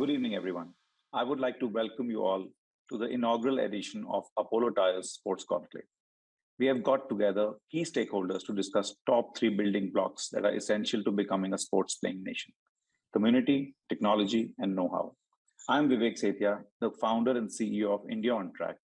Good evening, everyone. I would like to welcome you all to the inaugural edition of Apollo Tyres Sports Conclave. We have got together key stakeholders to discuss top three building blocks that are essential to becoming a sports playing nation community, technology, and know how. I'm Vivek Sethia, the founder and CEO of India on Track.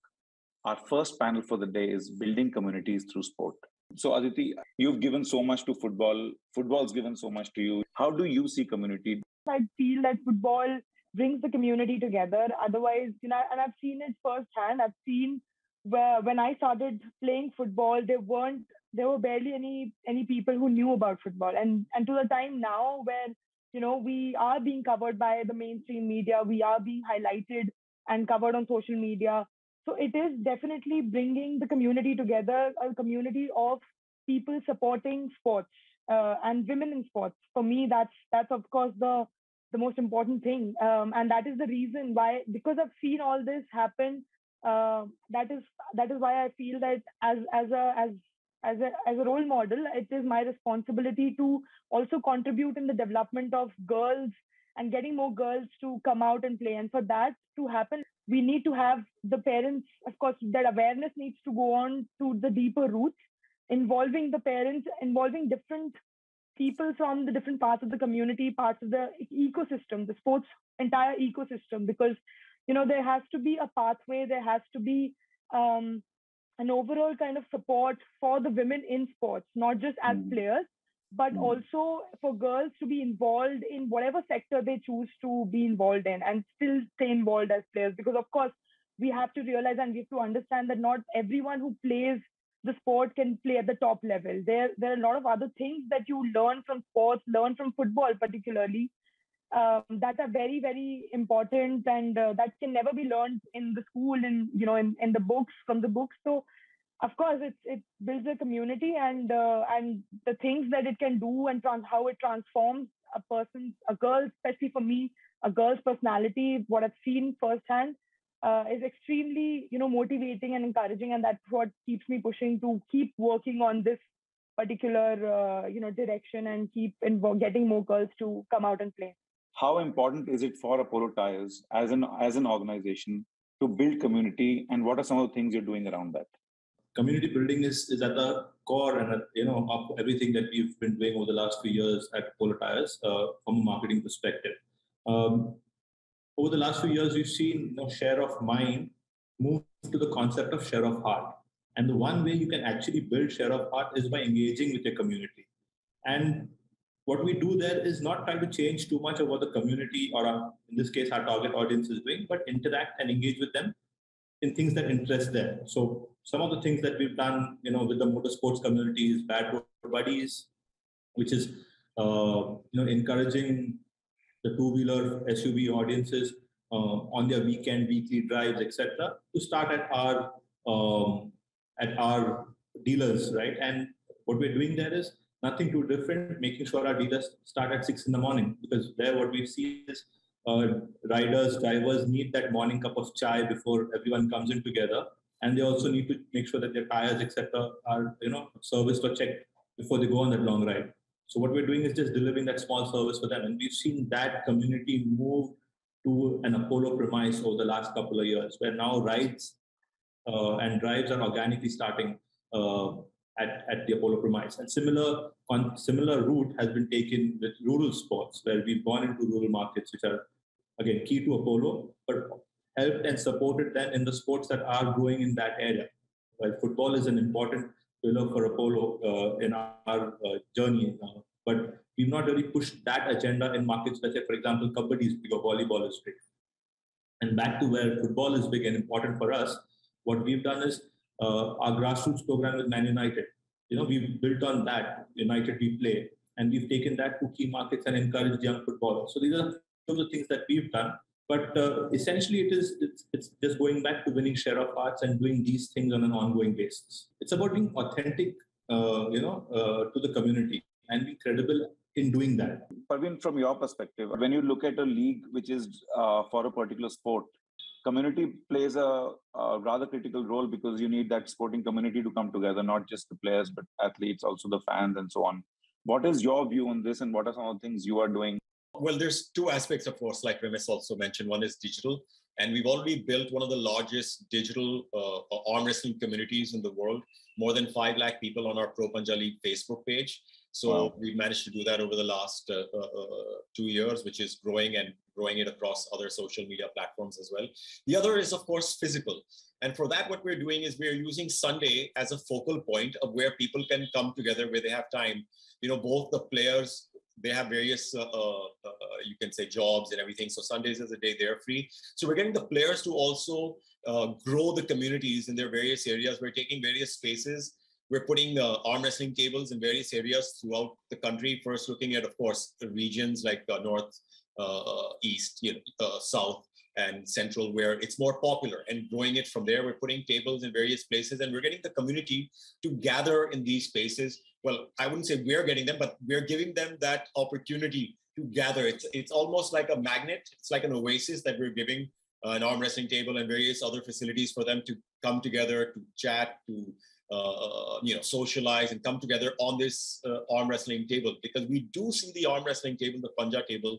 Our first panel for the day is Building Communities Through Sport. So, Aditi, you've given so much to football. Football's given so much to you. How do you see community? I feel that football brings the community together. Otherwise, you know, and I've seen it firsthand. I've seen where when I started playing football, there weren't there were barely any any people who knew about football. And and to the time now where you know we are being covered by the mainstream media, we are being highlighted and covered on social media. So it is definitely bringing the community together, a community of people supporting sports uh, and women in sports. For me, that's that's of course the the most important thing, um, and that is the reason why because I've seen all this happen uh, that is that is why I feel that as as a as as a as a role model, it is my responsibility to also contribute in the development of girls and getting more girls to come out and play. And for that to happen, we need to have the parents, of course, that awareness needs to go on to the deeper roots, involving the parents, involving different people from the different parts of the community, parts of the ecosystem, the sports entire ecosystem, because you know there has to be a pathway there has to be um, an overall kind of support for the women in sports not just as mm. players but mm. also for girls to be involved in whatever sector they choose to be involved in and still stay involved as players because of course we have to realize and we have to understand that not everyone who plays the sport can play at the top level. There there are a lot of other things that you learn from sports learn from football particularly um, that are very very important and uh, that can never be learned in the school and you know in, in the books from the books. So of course it it builds a community and uh, and the things that it can do and trans- how it transforms a person a girl especially for me a girl's personality what i've seen firsthand uh, is extremely you know motivating and encouraging and that's what keeps me pushing to keep working on this particular uh, you know direction and keep invo- getting more girls to come out and play how important is it for Apollo Tyres as an as an organization to build community, and what are some of the things you're doing around that? Community building is, is at the core and you know of everything that we've been doing over the last few years at Apollo Tyres uh, from a marketing perspective. Um, over the last few years, we've seen you know, share of mind move to the concept of share of heart. And the one way you can actually build share of heart is by engaging with your community. And what we do there is not try to change too much of what the community or our, in this case our target audience is doing but interact and engage with them in things that interest them so some of the things that we've done you know with the motorsports community is bad road buddies which is uh, you know encouraging the two wheeler suv audiences uh, on their weekend weekly drives etc to start at our um, at our dealers right and what we're doing there is nothing too different, making sure our dealers start at six in the morning because there what we see is uh, riders, drivers need that morning cup of chai before everyone comes in together, and they also need to make sure that their tires, etc., are you know serviced or checked before they go on that long ride. So what we're doing is just delivering that small service for them, and we've seen that community move to an Apollo premise over the last couple of years, where now rides uh, and drives are organically starting uh, at, at the Apollo premise. And similar on similar route has been taken with rural sports, where we've gone into rural markets, which are again key to Apollo, but helped and supported them in the sports that are growing in that area. Well, football is an important pillar for Apollo uh, in our, uh, journey, uh, but we've not really pushed that agenda in markets where, say, for example, kabaddi is big or volleyball is big. And back to where football is big and important for us, what we've done is our grassroots program with Man United. You know, we've built on that. United we play, and we've taken that to key markets and encouraged young footballers. So these are some of the things that we've done. But uh, essentially, it is it's, it's just going back to winning share of hearts and doing these things on an ongoing basis. It's about being authentic, uh, you know, uh, to the community and be credible in doing that. Parvin, from your perspective, when you look at a league which is uh, for a particular sport, community plays a, a, rather critical role because you need that sporting community to come together, not just the players, but athletes, also the fans, and so on. What is your view on this, and what are some of the things you are doing? Well, there's two aspects, of course, like Remus also mentioned. One is digital, and we've already built one of the largest digital uh, arm wrestling communities in the world. More than 5 lakh people on our Pro League Facebook page. So wow. we've managed to do that over the last uh, uh, uh, two years, which is growing and growing it across other social media platforms as well. The other is, of course, physical. And for that, what we're doing is we're using Sunday as a focal point of where people can come together where they have time. You know, both the players they have various uh, uh, uh, you can say jobs and everything. So sundays is a day they're free. So we're getting the players to also uh, grow the communities in their various areas. We're taking various spaces. We're putting uh, arm wrestling tables in various areas throughout the country. First looking at of course the regions like uh, north east you know, south and central where it's more popular and growing it from there we're putting tables in various places and we're getting the community to gather in these spaces well, I wouldn't say we're getting them, but we're giving them that opportunity to gather. It's it's almost like a magnet. It's like an oasis that we're giving uh, an arm wrestling table and various other facilities for them to come together, to chat, to uh, you know socialize and come together on this uh, arm wrestling table because we do see the arm wrestling table, the Panja table,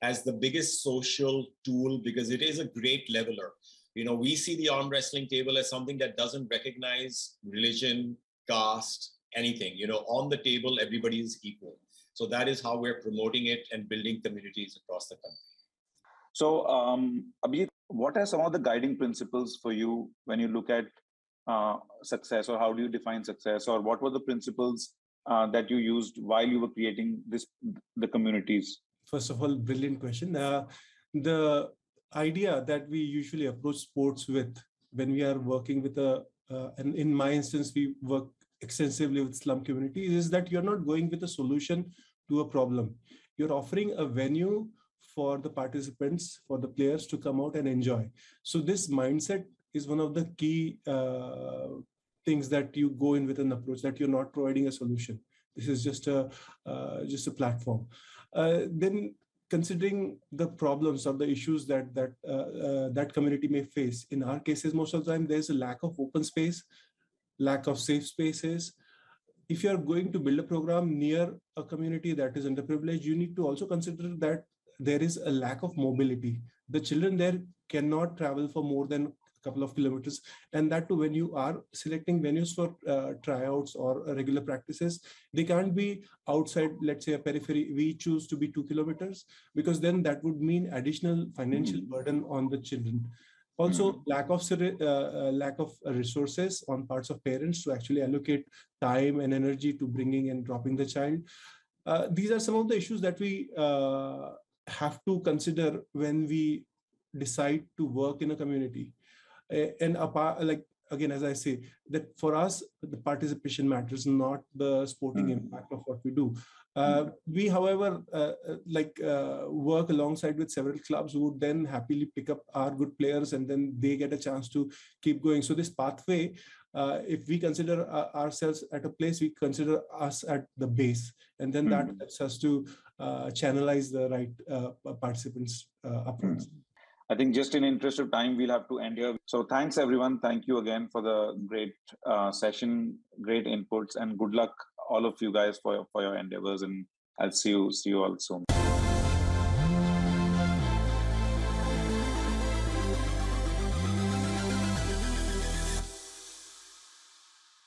as the biggest social tool because it is a great leveler. You know, we see the arm wrestling table as something that doesn't recognize religion, caste, anything. You know, on the table, everybody is equal. So that is how we're promoting it and building communities across the country. So, um, what are some of the guiding principles for you when you look at uh, success, or how do you define success, or what were the principles uh, that you used while you were creating this the communities? First of all, brilliant question. Uh, the idea that we usually approach sports with when we are working with a, and in my instance, we work extensively with slum communities is that you're not going with a solution to a problem. You're offering a venue for the participants, for the players to come out and enjoy. So this mindset is one of the key uh, things that you go in with an approach that you're not providing a solution. This is just a uh, just a platform. Uh, then considering the problems or the issues that that uh, uh, that community may face in our cases most of the time there's a lack of open space lack of safe spaces. If you are going to build a program near a community that is underprivileged, you need to also consider that there is a lack of mobility. The children there cannot travel for more than couple of kilometers. And that too, when you are selecting venues for uh, tryouts or uh, regular practices, they can't be outside, let's say a periphery. We choose to be two kilometers because then that would mean additional financial mm-hmm. burden on the children also mm-hmm. lack of uh, uh, lack of resources on parts of parents to actually allocate time and energy to bringing and dropping the child uh, these are some of the issues that we uh, have to consider when we decide to work in a community and apart like again, as I say, that for us, the participation matters, not the sporting mm-hmm. impact of what we do. Uh, we, however, uh, uh, like uh, work alongside with several clubs who would then happily pick up our good players and then they get a chance to keep going. So this pathway, uh, if we consider uh, ourselves at a place, we consider us at the base, and then mm-hmm. that helps us to channelize the right participants upwards. Mm-hmm. I think just in interest of time, we'll have to end here. So thanks everyone. Thank you again for the great uh, session, great inputs, and good luck all of you guys for for your endeavors. And I'll see you see you all soon.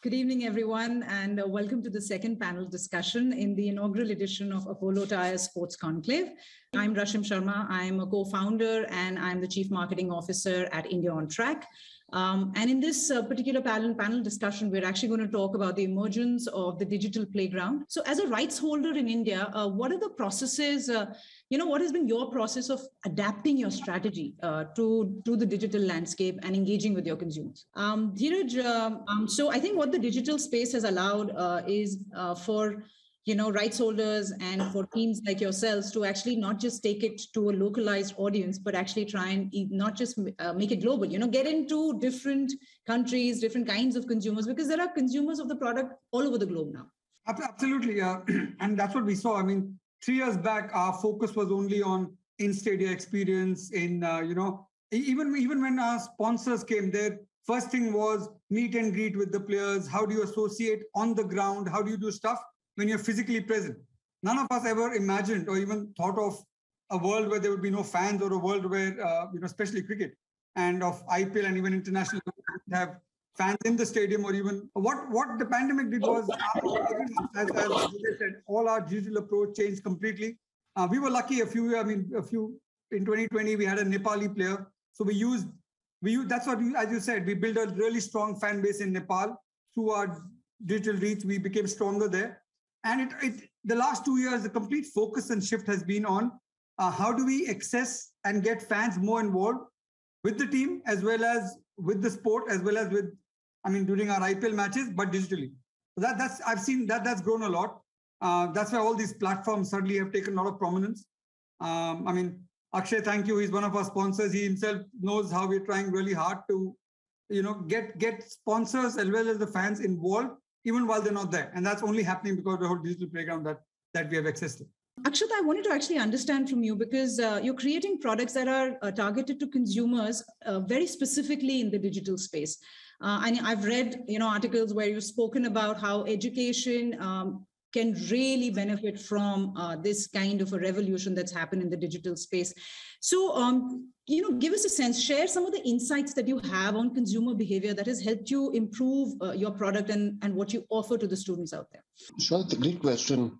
Good evening, everyone, and uh, welcome to the second panel discussion in the inaugural edition of Apollo Tyres Sports Conclave. I'm Rashim Sharma. I'm a co-founder and I'm the Chief Marketing Officer at India on Track. Um, and in this uh, particular panel, panel discussion, we're actually going to talk about the emergence of the digital playground. So as a rights holder in India, uh, what are the processes uh, you know what has been your process of adapting your strategy uh, to to the digital landscape and engaging with your consumers? Um, Dhiraj, uh, um, so i think what the digital space has allowed uh, is uh, for you know rights holders and for teams like yourselves to actually not just take it to a localized audience but actually try and not just uh, make it global you know get into different countries different kinds of consumers because there are consumers of the product all over the globe now. Absolutely yeah. And that's what we saw. I mean three years back, our focus was only on in-stadia experience. In uh, you know, even even when our sponsors came, there first thing was meet and greet with the players. How do you associate on the ground? How do you do stuff when you're physically present? None of us ever imagined or even thought of a world where there would be no fans or a world where, uh, you know, especially cricket and of IPL and even international have fans in the stadium or even what what the pandemic did was as, as I said all our digital approach changed completely. Uh, we were lucky a few i mean a few in 2020 we had a nepali player. So we used we used, that's what we, as you said we built a really strong fan base in nepal. Through our digital reach we became stronger there. And it, it the last two years the complete focus and shift has been on uh, how do we access and get fans more involved with the team as well as with the sport as well as with I mean, during our IPL matches, but digitally. That that's I've seen that that's grown a lot. Uh, that's why all these platforms suddenly have taken a lot of prominence. Um, I mean, Akshay, thank you. He's one of our sponsors. He himself knows how we're trying really hard to, you know, get get sponsors as well as the fans involved, even while they're not there. And that's only happening because of the whole digital playground that that we have access to. Akshat, I wanted to actually understand from you because uh, you're creating products that are uh, targeted to consumers uh, very specifically in the digital space. Uh, and I've read, you know, articles where you've spoken about how education um, can really benefit from uh, this kind of a revolution that's happened in the digital space. So, um, you know, give us a sense, share some of the insights that you have on consumer behavior that has helped you improve uh, your product and, and what you offer to the students out there. Sure, it's a great question.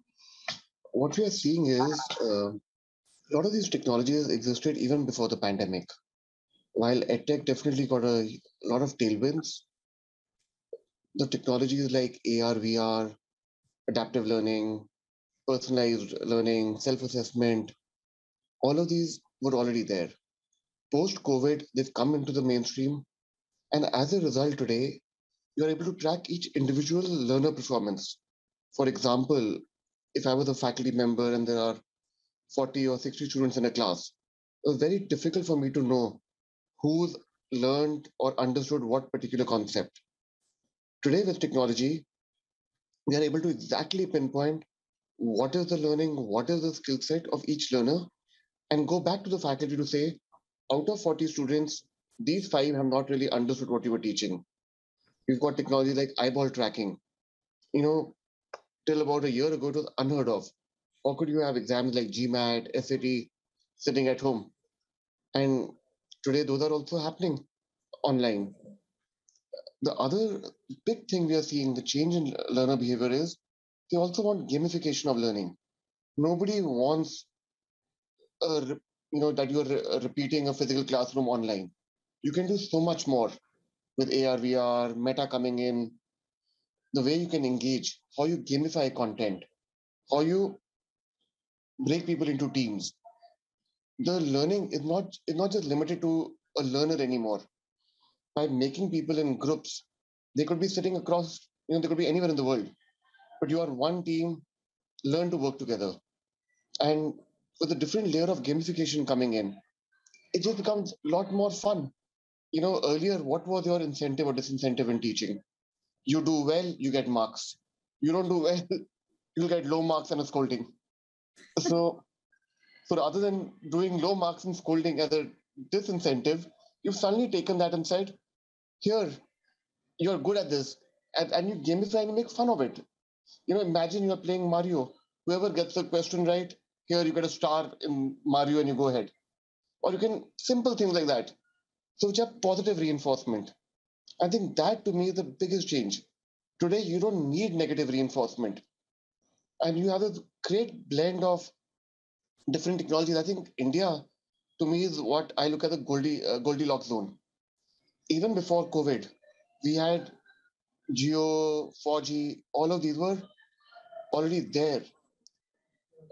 What we are seeing is uh, a lot of these technologies existed even before the pandemic while edtech definitely got a lot of tailwinds, the technologies like AR, VR, adaptive learning, personalized learning, self assessment, all of these were already there. Post COVID, they've come into the mainstream. And as a result, today, you're able to track each individual learner performance. For example, if I was a faculty member and there are 40 or 60 students in a class, it was very difficult for me to know who's learned or understood what particular concept. Today, with technology, we are able to exactly pinpoint what is the learning, what is the skill set of each learner, and go back to the faculty to say, out of 40 students, these five have not really understood what you were teaching. We've got technology like eyeball tracking. You know, till about a year ago, it was unheard of. Or could you have exams like GMAT, SAT sitting at home? And Today, those are also happening online. The other big thing we are seeing, the change in learner behavior is they also want gamification of learning. Nobody wants, uh, a, you know, that you're re- uh, repeating a physical classroom online. You can do so much more with AR, VR, Meta coming in, the way you can engage, how you gamify content, how you break people into teams the learning is not is not just limited to a learner anymore. By making people in groups, they could be sitting across, you know, they could be anywhere in the world, but you are one team. Learn to work together, and with a different layer of gamification coming in, it just becomes a lot more fun. You know, earlier, what was your incentive or disincentive in teaching? You do well, you get marks. You don't do well, you'll get low marks and a scolding. So so rather than doing low marks and scolding as a disincentive, you've suddenly taken that and said, here, you're good at this. And, and you gamify and you make fun of it. You know, imagine you're playing Mario. Whoever gets the question right, here you get a star in Mario and you go ahead. Or you can, simple things like that. So which are positive reinforcement. I think that to me is the biggest change. Today, you don't need negative reinforcement. And you have a great blend of different technologies. I think India, to me, is what I look at the Goldie, uh, Goldilocks zone. Even before COVID, we had Jio, 4G, all of these were already there.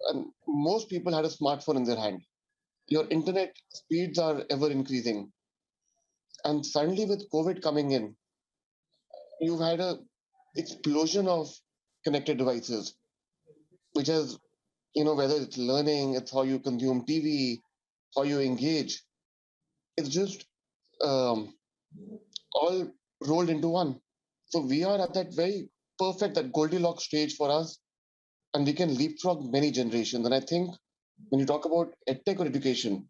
And most people had a smartphone in their hand. Your internet speeds are ever increasing. And suddenly, with COVID coming in, you've had a explosion of connected devices, which has you know, whether it's learning, it's how you consume TV, how you engage. It's just um, all rolled into one. So we are at that very perfect, that Goldilocks stage for us, and we can leapfrog many generations. And I think when you talk about edtech or education,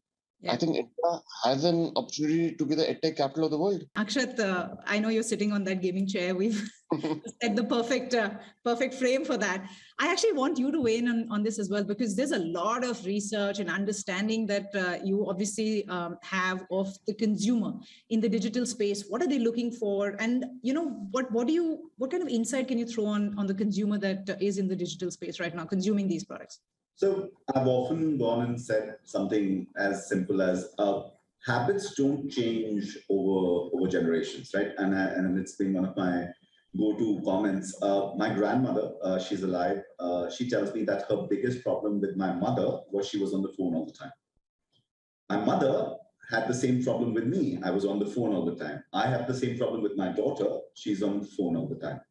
I think India has an opportunity to be the edtech capital of the world. Akshat, uh, I know you're sitting on that gaming chair. We've set the perfect, uh, perfect frame for that. I actually want you to weigh in on, on this as well because there's a lot of research and understanding that uh, you obviously um, have of the consumer in the digital space. What are they looking for? And you know, what what do you what kind of insight can you throw on on the consumer that is in the digital space right now, consuming these products? So I've often gone and said something as simple as uh, habits don't change over over generations, right? And I, and it's been one of my go-to comments. Uh, my grandmother, uh, she's alive. Uh, she tells me that her biggest problem with my mother was she was on the phone all the time. My mother had the same problem with me. I was on the phone all the time. I have the same problem with my daughter. She's on the phone all the time.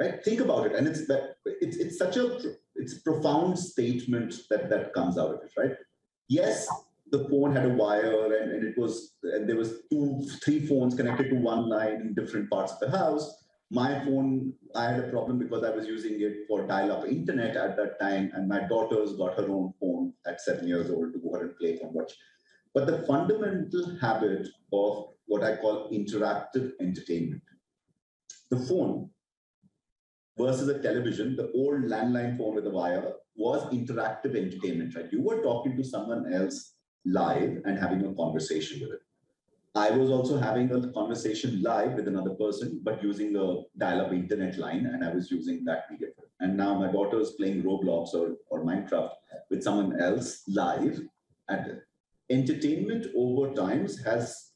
Right? Think about it, and it's it's it's such a it's a profound statement that that comes out of it, right? Yes, the phone had a wire and, and it was and there was two three phones connected to one line in different parts of the house my phone i had a problem because i was using it for dial-up internet at that time and my daughter's got her own phone at seven years old to go ahead and play phone watch but the fundamental habit of what i call interactive entertainment the phone versus a television, the old landline phone with a wire was interactive entertainment, right? You were talking to someone else live and having a conversation with it. I was also having a conversation live with another person, but using a dial-up internet line, and I was using that medium. And now my daughter is playing Roblox or, or Minecraft with someone else live. And entertainment over times has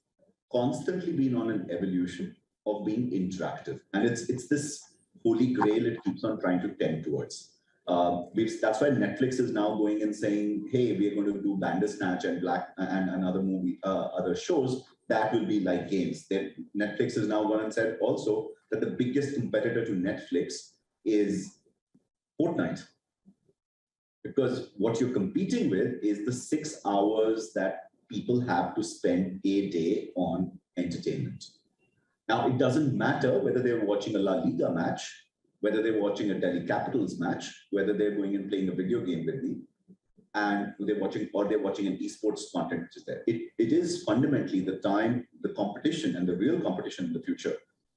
constantly been on an evolution of being interactive. And it's it's this holy grail it keeps on trying to tend towards. Uh, that's why Netflix is now going and saying, "Hey, we are going to do Bandersnatch and Black and, and other movie, uh, other shows that will be like games." Then Netflix has now gone and said also that the biggest competitor to Netflix is Fortnite, because what you're competing with is the six hours that people have to spend a day on entertainment. Now, it doesn't matter whether they're watching a La Liga match, whether they're watching a Delhi Capitals match, whether they're going and playing a video game with me, and they're watching or they're watching an esports content which is there. It, it is fundamentally the time, the competition, and the real competition in the future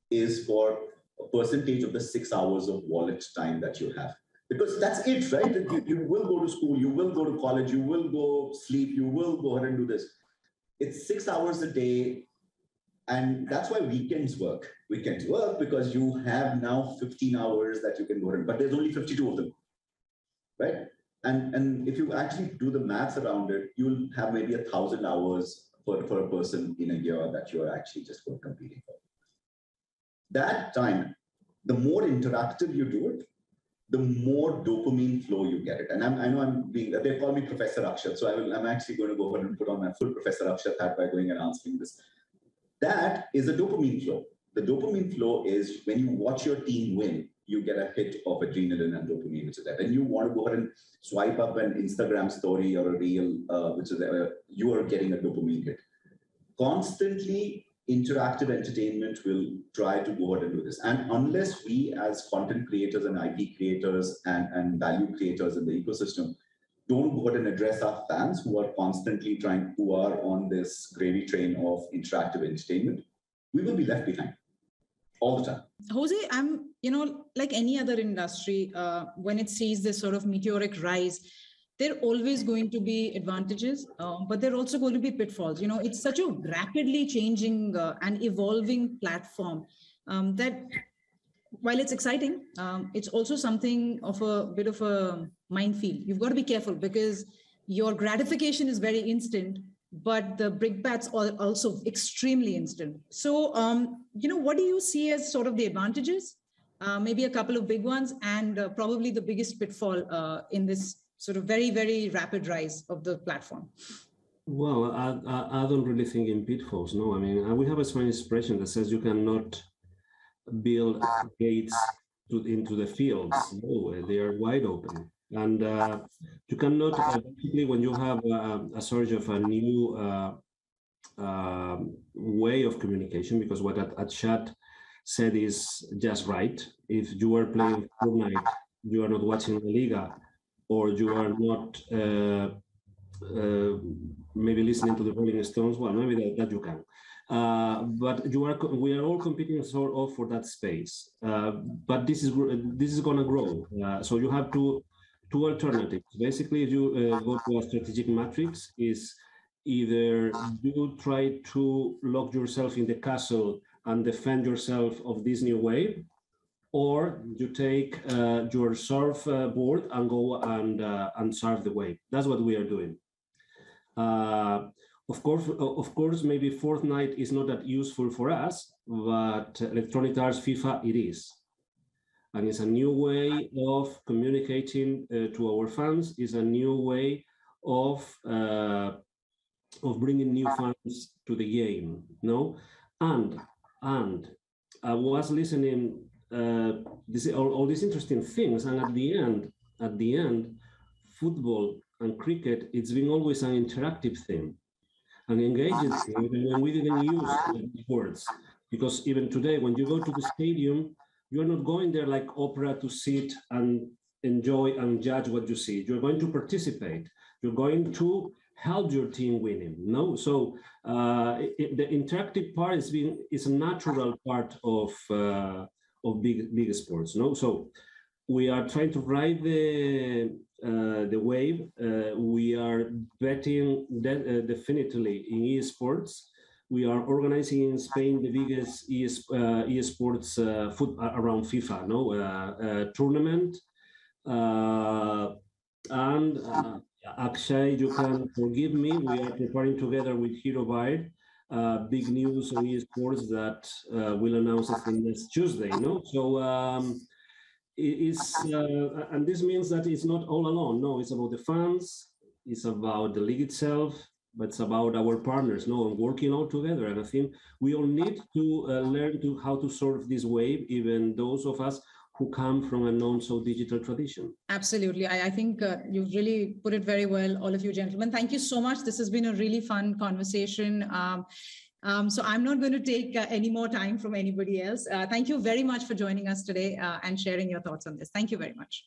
is for a percentage of the six hours of wallet time that you have. Because that's it, right? You, you will go to school, you will go to college, you will go sleep, you will go ahead and do this. It's six hours a day and that's why weekends work. Weekends work because you have now 15 hours that you can go in, but there's only 52 of them, right? And and if you actually do the maths around it, you'll have maybe a thousand hours for, for a person in a year that you're actually just for competing for. That time, the more interactive you do it, the more dopamine flow you get it. And I'm, i know I'm being, they call me Professor Akshat. So I will, I'm actually going to go ahead and put on my full Professor Akshat hat by going and answering this. That is a dopamine flow. The dopamine flow is when you watch your team win, you get a hit of adrenaline and dopamine, which is that. And you want to go ahead and swipe up an Instagram story or a reel, uh, which is uh, you are getting a dopamine hit. Constantly interactive entertainment will try to go ahead and do this. And unless we as content creators and IP creators and, and value creators in the ecosystem don't go ahead and address our fans who are constantly trying, who are on this gravy train of interactive entertainment, we will be left behind all the time. Jose, I'm, you know, like any other industry, uh, when it sees this sort of meteoric rise, there are always going to be advantages, uh, but there are also going to be pitfalls. You know, it's such a rapidly changing uh, and evolving platform um, that while it's exciting, um, it's also something of a bit of a minefield. You've got to be careful because your gratification is very instant, but the brickbats are also extremely instant. So, um, you know, what do you see as sort of the advantages? Uh, maybe a couple of big ones, and uh, probably the biggest pitfall uh, in this sort of very, very rapid rise of the platform. Well, I, I, I don't really think in pitfalls. No, I mean, we have a Spanish expression that says you cannot build gates to, into the fields. No, they are wide open. And uh, you cannot, uh, basically, when you have a, a sort of a new uh, uh, way of communication, because what Akshat said is just right. If you are playing Fortnite, you are not watching the Liga, or you are not uh, uh, maybe listening to the Rolling Stones. Well, maybe that, that you can. Uh, but are we are all competing sort of for that space. Uh, but this is this is going to grow. Uh, so you have two two alternatives. Basically, if you uh, go to a strategic matrix, is either you try to lock yourself in the castle and defend yourself of this new wave, or you take uh, your surfboard uh, and go and and surf the wave. That's what we are doing. Of course, of course, maybe Fortnite is not that useful for us, but Electronic Arts FIFA it is, and it's a new way of communicating uh, to our fans. It's a new way of uh, of bringing new fans to the game. No, and and I was listening uh, this, all, all these interesting things. And at the end, at the end, football and cricket, it's been always an interactive thing, an engaging thing, even when we didn't use words. Because even today, when you go to the stadium, you're not going there like opera to sit and enjoy and judge what you see. You're going to participate. You're going to help your team winning. No, so uh, it, the interactive part is being is a natural part of uh, of big big sports. No, so we are trying to ride the the wave. Uh, we are betting de- uh, definitely in esports. We are organizing in Spain the biggest ES, uh, esports uh, foot around FIFA, no uh, tournament, and Akshay, you can forgive me. We are preparing together with HeroVired uh, big news on esports that uh, will announce it next Tuesday. No, so um, it's uh, and this means that it's not all alone. No, it's about the fans. It's about the league itself, but it's about our partners. No, and working all together. And I think we all need to uh, learn to how to surf this wave. Even those of us who come from a non-so digital tradition. Absolutely. I, I think uh, you've really put it very well, all of you gentlemen. Thank you so much. This has been a really fun conversation. Um, um, so I'm not going to take uh, any more time from anybody else. Uh, thank you very much for joining us today uh, and sharing your thoughts on this. Thank you very much.